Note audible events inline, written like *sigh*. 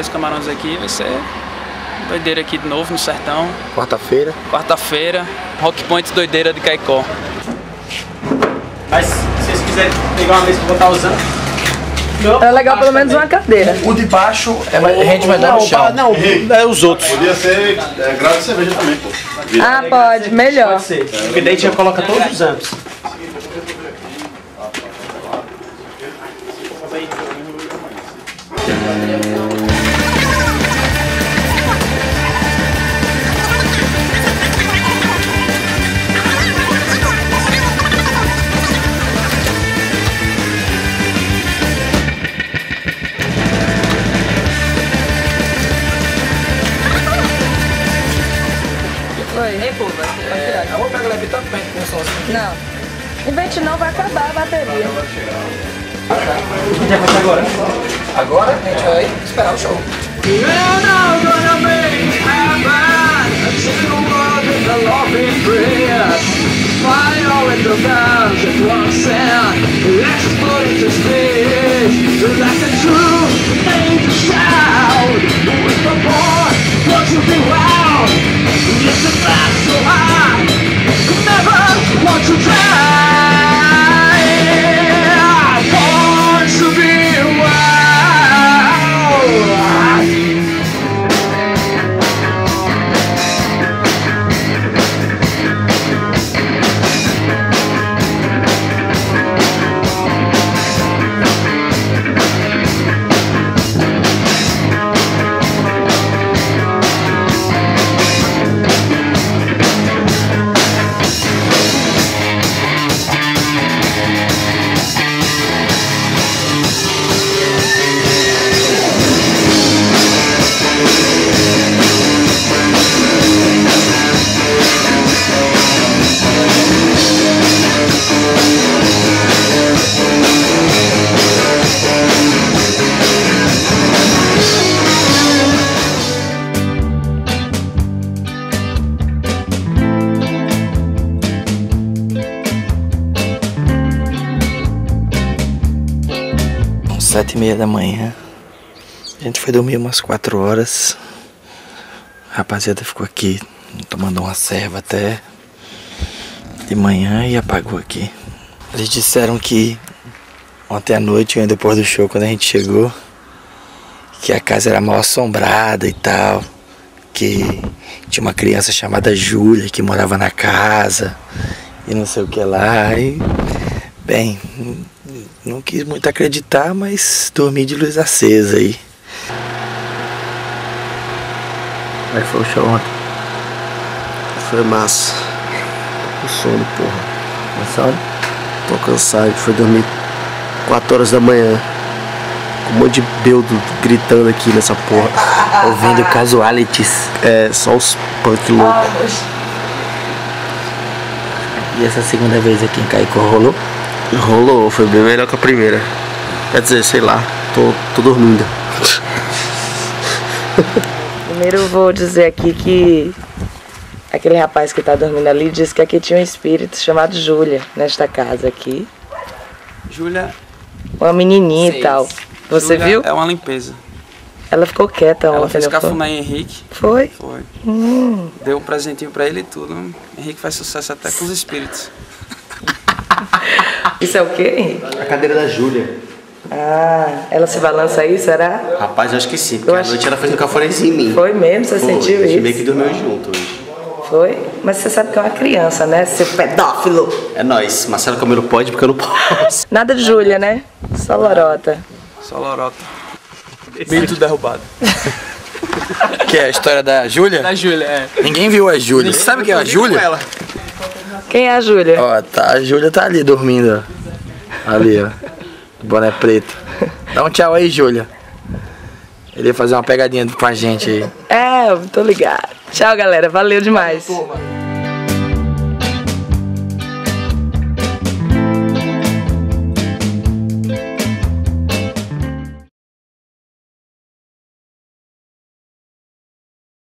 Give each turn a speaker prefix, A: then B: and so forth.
A: vez Camarões aqui, vai ser doideira aqui de novo no sertão.
B: Quarta-feira.
A: Quarta-feira, Rock Point Doideira de Caicó.
C: Mas se vocês quiserem pegar uma mesa pra botar usando.
D: É legal pelo menos uma cadeira.
B: O de baixo é, a gente vai dar no chão.
C: Não, é os outros.
E: Podia ser é, grau de cerveja também, pô.
D: Ah, pode, melhor.
C: Pode ser. Porque daí a gente coloca todos os amps.
D: Foi.
B: Com.
D: Não. Invente não, vai acabar a bateria.
C: Já vai agora?
B: Agora a gente vai esperar o show. Sete e meia da manhã. A gente foi dormir umas quatro horas. A rapaziada ficou aqui tomando uma serva até de manhã e apagou aqui. Eles disseram que ontem à noite, depois do show, quando a gente chegou, que a casa era mal assombrada e tal. Que tinha uma criança chamada Júlia que morava na casa e não sei o que lá. E, bem, não quis muito acreditar, mas dormi de luz acesa aí. Como é que foi o show ontem?
F: Foi massa. Tô com sono, porra.
B: Cansado?
F: Tô cansado. Foi dormir 4 horas da manhã. Com um monte de beldo gritando aqui nessa porra. *laughs*
B: Ouvindo casualities.
F: É, só os punk loucos.
B: E essa segunda vez aqui em Caicó rolou?
F: Rolou, foi bem melhor que a primeira. Quer dizer, sei lá, tô, tô dormindo.
D: Primeiro eu vou dizer aqui que aquele rapaz que tá dormindo ali disse que aqui tinha um espírito chamado Júlia, nesta casa aqui.
A: Júlia.
D: Uma menininha e
A: Seis.
D: tal. Você
A: Júlia
D: viu?
A: É uma limpeza.
D: Ela ficou quieta
A: Ela
D: ontem,
A: fez
D: não foi?
A: cafuné em Henrique.
D: Foi?
A: Foi.
D: Hum.
A: Deu um presentinho pra ele e tudo. Henrique faz sucesso até com os espíritos.
D: Isso é o quê, Henrique?
F: A cadeira da Júlia.
D: Ah, ela se balança aí, será?
F: Rapaz, eu acho que sim, porque
D: Eu
F: à noite ela fez um cafunézinho em mim.
D: Foi mesmo? Você
F: Foi,
D: sentiu
F: a gente
D: isso?
F: meio que dormiu junto hoje.
D: Foi? Mas você sabe que é uma criança, né? Seu pedófilo.
F: É nóis. Marcelo Camelo pode porque eu não posso. *laughs*
D: Nada de Júlia, né? Só lorota.
A: Só lorota. Mito derrubado. *laughs*
B: Que é a história da Júlia?
A: Da Júlia, é.
B: Ninguém viu a Júlia. Você sabe quem é a Júlia?
D: Quem é a Júlia?
B: Ó, tá, a Júlia tá ali dormindo, ó. Ali, ó. Boné preto. Dá um tchau aí, Júlia. Ele ia fazer uma pegadinha com a gente aí.
D: É, eu tô ligado. Tchau, galera. Valeu demais.